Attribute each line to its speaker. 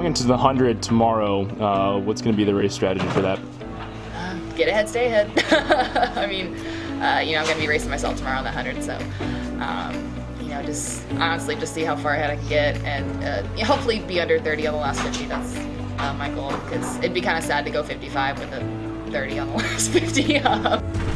Speaker 1: Going into the 100 tomorrow, uh, what's going to be the race strategy for that?
Speaker 2: Get ahead, stay ahead. I mean, uh, you know, I'm going to be racing myself tomorrow on the 100, so, um, you know, just honestly, just see how far ahead I can get and uh, hopefully be under 30 on the last 50. That's uh, my goal because it'd be kind of sad to go 55 with a 30 on the last 50. Um,